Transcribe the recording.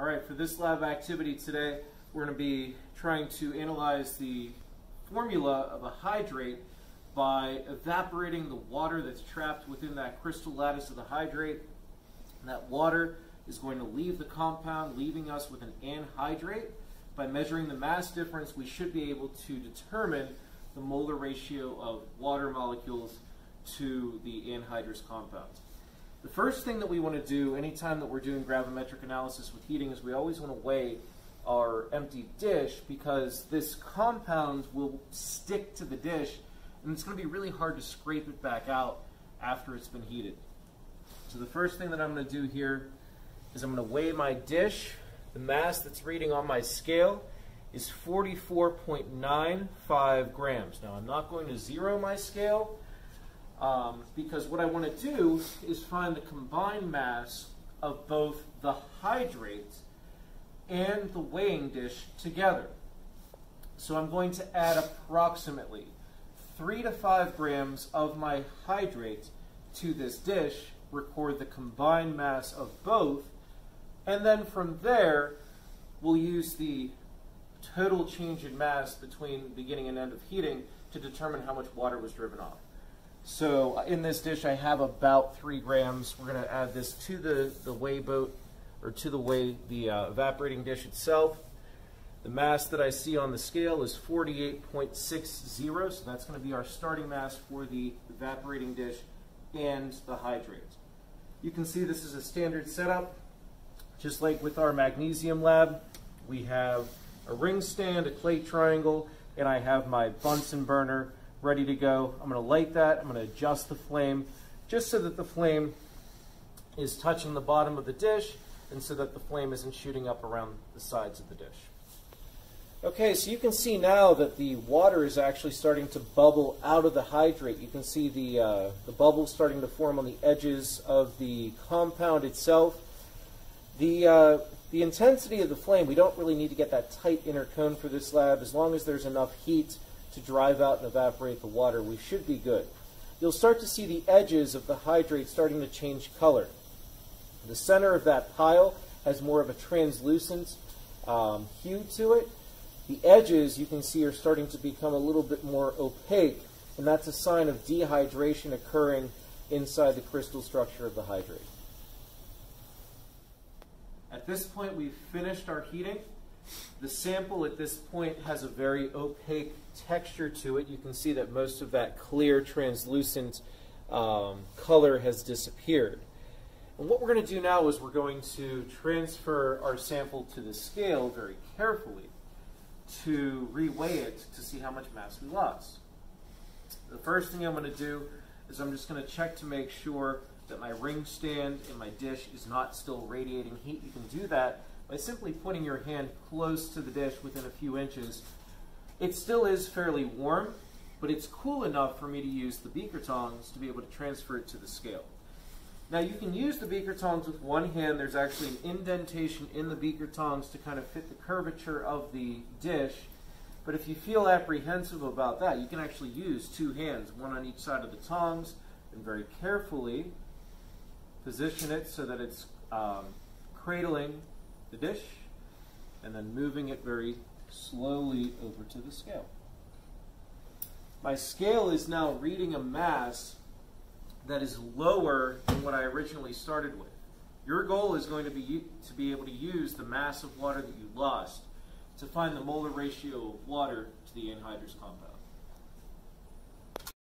All right, for this lab activity today, we're going to be trying to analyze the formula of a hydrate by evaporating the water that's trapped within that crystal lattice of the hydrate. And that water is going to leave the compound, leaving us with an anhydrate. By measuring the mass difference, we should be able to determine the molar ratio of water molecules to the anhydrous compound. The first thing that we want to do anytime that we're doing gravimetric analysis with heating is we always want to weigh our empty dish because this compound will stick to the dish and it's going to be really hard to scrape it back out after it's been heated. So the first thing that I'm going to do here is I'm going to weigh my dish. The mass that's reading on my scale is 44.95 grams. Now I'm not going to zero my scale um, because what I want to do is find the combined mass of both the hydrate and the weighing dish together. So I'm going to add approximately 3 to 5 grams of my hydrate to this dish, record the combined mass of both, and then from there, we'll use the total change in mass between beginning and end of heating to determine how much water was driven off. So uh, in this dish, I have about three grams. We're going to add this to the, the weigh boat, or to the weigh, the uh, evaporating dish itself. The mass that I see on the scale is 48.60, so that's going to be our starting mass for the evaporating dish and the hydrate. You can see this is a standard setup. Just like with our magnesium lab, we have a ring stand, a clay triangle, and I have my Bunsen burner ready to go. I'm going to light that. I'm going to adjust the flame just so that the flame is touching the bottom of the dish and so that the flame isn't shooting up around the sides of the dish. Okay, so you can see now that the water is actually starting to bubble out of the hydrate. You can see the, uh, the bubbles starting to form on the edges of the compound itself. The, uh, the intensity of the flame, we don't really need to get that tight inner cone for this lab. As long as there's enough heat to drive out and evaporate the water, we should be good. You'll start to see the edges of the hydrate starting to change color. The center of that pile has more of a translucent um, hue to it. The edges, you can see, are starting to become a little bit more opaque, and that's a sign of dehydration occurring inside the crystal structure of the hydrate. At this point, we've finished our heating. The sample at this point has a very opaque texture to it. You can see that most of that clear, translucent um, color has disappeared. And what we're going to do now is we're going to transfer our sample to the scale very carefully to reweigh it to see how much mass we lost. The first thing I'm going to do is I'm just going to check to make sure that my ring stand and my dish is not still radiating heat. You can do that by simply putting your hand close to the dish within a few inches. It still is fairly warm, but it's cool enough for me to use the beaker tongs to be able to transfer it to the scale. Now you can use the beaker tongs with one hand. There's actually an indentation in the beaker tongs to kind of fit the curvature of the dish. But if you feel apprehensive about that, you can actually use two hands, one on each side of the tongs, and very carefully position it so that it's um, cradling the dish, and then moving it very slowly over to the scale. My scale is now reading a mass that is lower than what I originally started with. Your goal is going to be to be able to use the mass of water that you lost to find the molar ratio of water to the anhydrous compound.